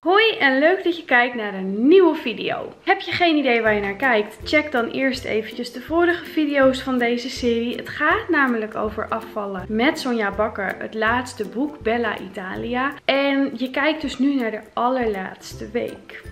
Hoi en leuk dat je kijkt naar een nieuwe video. Heb je geen idee waar je naar kijkt? Check dan eerst eventjes de vorige video's van deze serie. Het gaat namelijk over afvallen met Sonja Bakker, het laatste boek Bella Italia. En je kijkt dus nu naar de allerlaatste week.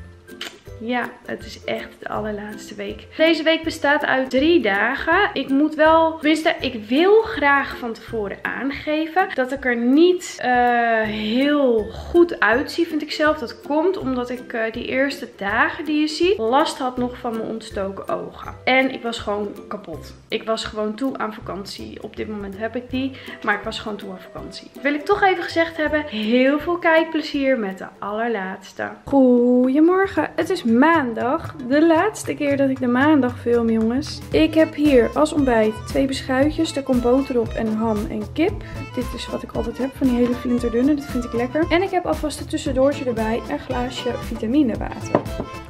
Ja, het is echt de allerlaatste week. Deze week bestaat uit drie dagen. Ik moet wel, tenminste, ik wil graag van tevoren aangeven dat ik er niet uh, heel goed uitzie, vind ik zelf. Dat komt omdat ik uh, die eerste dagen die je ziet, last had nog van mijn ontstoken ogen. En ik was gewoon kapot. Ik was gewoon toe aan vakantie. Op dit moment heb ik die, maar ik was gewoon toe aan vakantie. Wil ik toch even gezegd hebben, heel veel kijkplezier met de allerlaatste. Goedemorgen, het is maandag. De laatste keer dat ik de maandag film, jongens. Ik heb hier als ontbijt twee beschuitjes. Er komt boter op en ham en kip. Dit is wat ik altijd heb van die hele flinterdunne. Dat vind ik lekker. En ik heb alvast een tussendoortje erbij. Een glaasje vitaminewater.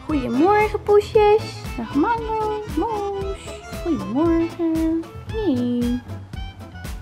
Goedemorgen, poesjes. Dag Mango, Moos. Goedemorgen. Hey.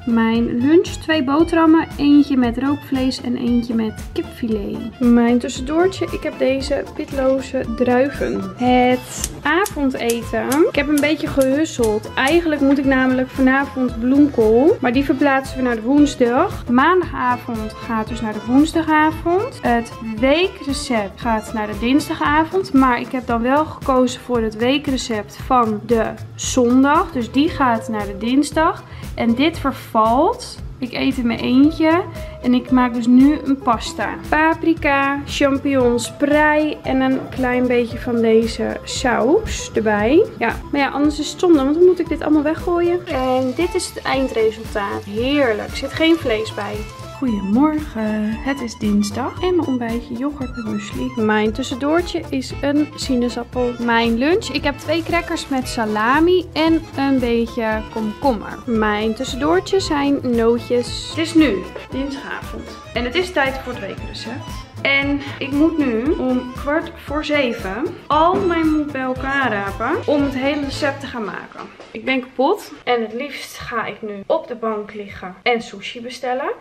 Mijn lunch, twee boterhammen, eentje met rookvlees en eentje met kipfilet. Mijn tussendoortje, ik heb deze pitloze druiven. Het avondeten. Ik heb een beetje gehusseld. Eigenlijk moet ik namelijk vanavond bloemkool, maar die verplaatsen we naar de woensdag. Maandagavond gaat dus naar de woensdagavond. Het weekrecept gaat naar de dinsdagavond, maar ik heb dan wel gekozen voor het weekrecept van de zondag. Dus die gaat naar de dinsdag. En dit vervalt. Ik eet in mijn eentje. En ik maak dus nu een pasta. Paprika, champignons, prei en een klein beetje van deze saus erbij. Ja, maar ja, anders is het zonde, want dan moet ik dit allemaal weggooien. En dit is het eindresultaat. Heerlijk. Er zit geen vlees bij. Goedemorgen, het is dinsdag en mijn ontbijtje yoghurt met muesli. Mijn tussendoortje is een sinaasappel. Mijn lunch, ik heb twee crackers met salami en een beetje komkommer. Mijn tussendoortje zijn nootjes. Het is nu dinsdagavond en het is tijd voor het weekrecept. En ik moet nu om kwart voor zeven al mijn moed bij elkaar rapen om het hele recept te gaan maken. Ik ben kapot en het liefst ga ik nu op de bank liggen en sushi bestellen.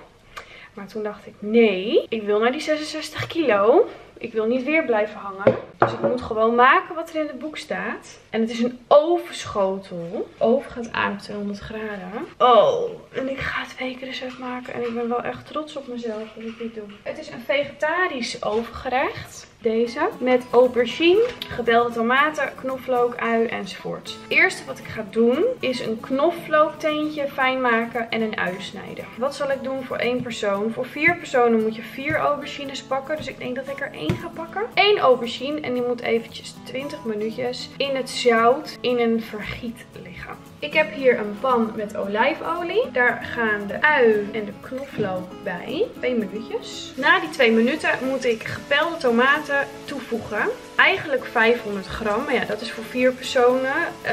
Maar toen dacht ik, nee, ik wil naar die 66 kilo. Ik wil niet weer blijven hangen. Dus ik moet gewoon maken wat er in het boek staat. En het is een ovenschotel. Oven gaat aan op 200 graden. Oh, en ik ga het weekrecept maken. En ik ben wel echt trots op mezelf dat ik dit doe. Het is een vegetarisch overgerecht. Deze. Met aubergine, gebelde tomaten, knoflook, ui enzovoort. Het eerste wat ik ga doen is een knoflookteentje fijn maken en een ui snijden. Wat zal ik doen voor één persoon? Voor vier personen moet je vier aubergines pakken. Dus ik denk dat ik er één ga pakken. Eén aubergine en die moet eventjes 20 minuutjes in het zout in een vergiet liggen. Ik heb hier een pan met olijfolie. Daar gaan de ui en de knoflook bij. Twee minuutjes. Na die twee minuten moet ik gepelde tomaten toevoegen. Eigenlijk 500 gram. Maar ja, dat is voor vier personen. Uh,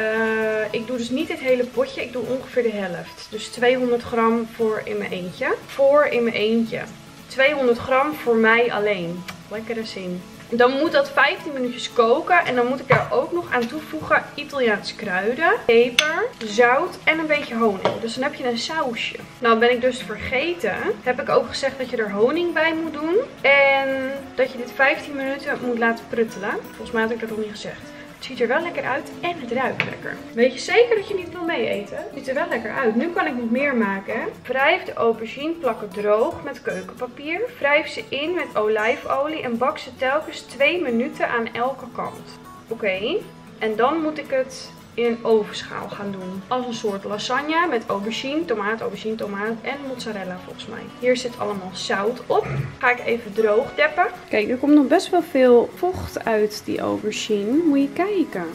ik doe dus niet het hele potje. Ik doe ongeveer de helft. Dus 200 gram voor in mijn eentje. Voor in mijn eentje. 200 gram voor mij alleen. Lekkere zin. Dan moet dat 15 minuutjes koken. En dan moet ik daar ook nog aan toevoegen Italiaanse kruiden, peper, zout en een beetje honing. Dus dan heb je een sausje. Nou ben ik dus vergeten. Heb ik ook gezegd dat je er honing bij moet doen. En dat je dit 15 minuten moet laten pruttelen. Volgens mij had ik dat nog niet gezegd. Het ziet er wel lekker uit en het ruikt lekker. Weet je zeker dat je niet wil mee eten? Het ziet er wel lekker uit. Nu kan ik nog meer maken. Wrijf de aubergine plakken droog met keukenpapier. Wrijf ze in met olijfolie en bak ze telkens 2 minuten aan elke kant. Oké. En dan moet ik het in een ovenschaal gaan doen. Als een soort lasagne met aubergine, tomaat, aubergine, tomaat en mozzarella volgens mij. Hier zit allemaal zout op. Ga ik even droog deppen. Kijk, er komt nog best wel veel vocht uit die aubergine. Moet je kijken.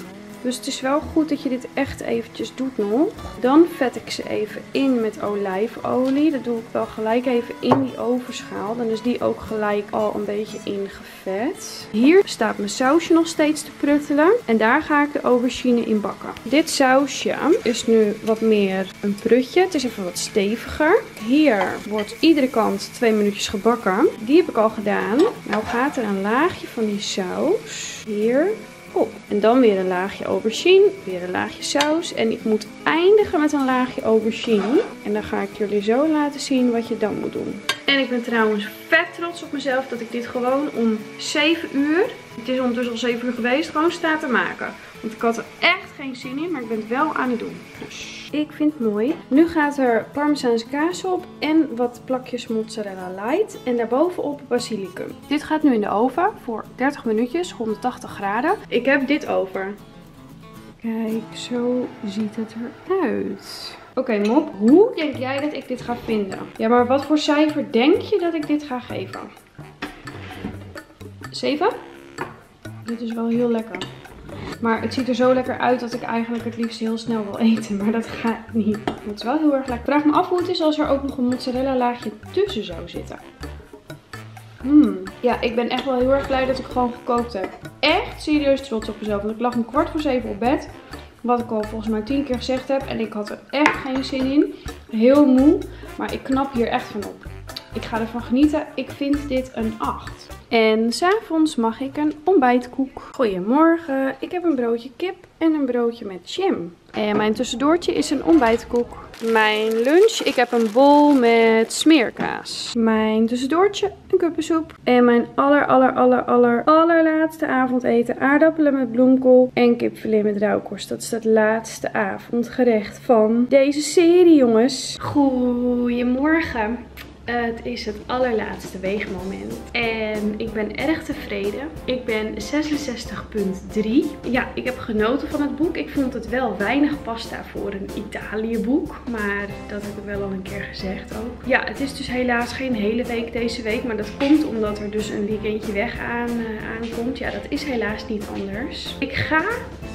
Dus het is wel goed dat je dit echt eventjes doet nog. Dan vet ik ze even in met olijfolie. Dat doe ik wel gelijk even in die ovenschaal. Dan is die ook gelijk al een beetje ingevet. Hier staat mijn sausje nog steeds te pruttelen. En daar ga ik de aubergine in bakken. Dit sausje is nu wat meer een prutje. Het is even wat steviger. Hier wordt iedere kant twee minuutjes gebakken. Die heb ik al gedaan. Nou gaat er een laagje van die saus hier En dan weer een laagje aubergine, weer een laagje saus. En ik moet eindigen met een laagje aubergine. En dan ga ik jullie zo laten zien wat je dan moet doen. En ik ben trouwens vet trots op mezelf dat ik dit gewoon om 7 uur, het is ondertussen al 7 uur geweest, gewoon sta te maken. Want ik had er echt geen zin in, maar ik ben het wel aan het doen. Dus ik vind het mooi. Nu gaat er parmezaanse kaas op en wat plakjes mozzarella light. En daarbovenop basilicum. Dit gaat nu in de oven voor 30 minuutjes, 180 graden. Ik heb dit over. Kijk, zo ziet het eruit. Oké Mop, hoe denk jij dat ik dit ga vinden? Ja, maar wat voor cijfer denk je dat ik dit ga geven? 7? Dit is wel heel lekker. Maar het ziet er zo lekker uit dat ik eigenlijk het liefst heel snel wil eten. Maar dat gaat niet. Het is wel heel erg lekker. Vraag me af hoe het is als er ook nog een mozzarella laagje tussen zou zitten. Hmm. Ja, ik ben echt wel heel erg blij dat ik gewoon gekookt heb. Echt serieus trots op mezelf. Want ik lag een kwart voor zeven op bed. Wat ik al volgens mij tien keer gezegd heb. En ik had er echt geen zin in. Heel moe. Maar ik knap hier echt van op. Ik ga ervan genieten. Ik vind dit een 8. En s'avonds mag ik een ontbijtkoek. Goedemorgen. Ik heb een broodje kip en een broodje met jam. En mijn tussendoortje is een ontbijtkoek. Mijn lunch, ik heb een bol met smeerkaas. Mijn tussendoortje, een kuppensoep. En mijn aller, aller, aller, aller, allerlaatste avondeten. Aardappelen met bloemkool en kipfilet met rauwkost. Dat is het laatste avondgerecht van deze serie, jongens. Goedemorgen. Het is het allerlaatste weegmoment. En ik ben erg tevreden. Ik ben 66,3. Ja, ik heb genoten van het boek. Ik vond het wel weinig pasta voor een Italië boek. Maar dat heb ik wel al een keer gezegd ook. Ja, het is dus helaas geen hele week deze week. Maar dat komt omdat er dus een weekendje weg aan, uh, aankomt. Ja, dat is helaas niet anders. Ik ga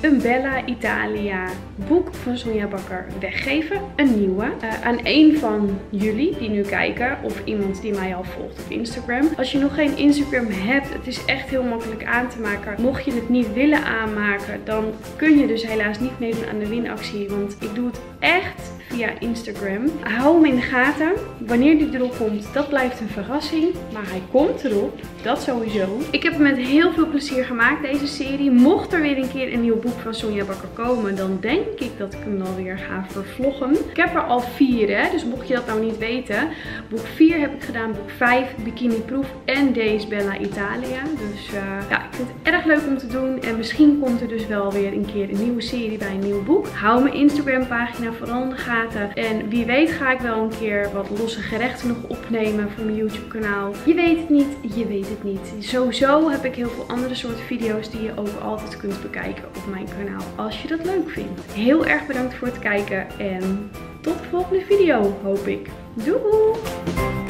een Bella Italia boek van Sonja Bakker weggeven. Een nieuwe. Uh, aan een van jullie die nu kijken. Of iemand die mij al volgt op Instagram. Als je nog geen Instagram hebt, het is echt heel makkelijk aan te maken. Mocht je het niet willen aanmaken, dan kun je dus helaas niet meedoen aan de winactie. Want ik doe het echt via Instagram. Hou hem in de gaten. Wanneer die erop komt, dat blijft een verrassing. Maar hij komt erop. Dat sowieso. Ik heb hem met heel veel plezier gemaakt, deze serie. Mocht er weer een keer een nieuw boek van Sonja Bakker komen, dan denk ik dat ik hem dan weer ga vervloggen. Ik heb er al vier, hè. Dus mocht je dat nou niet weten. Boek 4 heb ik gedaan, boek 5, Bikini Proef en deze Bella Italia. Dus uh, ja, ik vind het erg leuk om te doen. En misschien komt er dus wel weer een keer een nieuwe serie bij een nieuw boek. Hou mijn Instagram pagina vooral in de gaten. En wie weet ga ik wel een keer wat losse gerechten nog opnemen voor mijn YouTube kanaal. Je weet het niet, je weet het niet. Sowieso heb ik heel veel andere soorten video's die je ook altijd kunt bekijken op mijn kanaal. Als je dat leuk vindt. Heel erg bedankt voor het kijken en tot de volgende video hoop ik. Doei!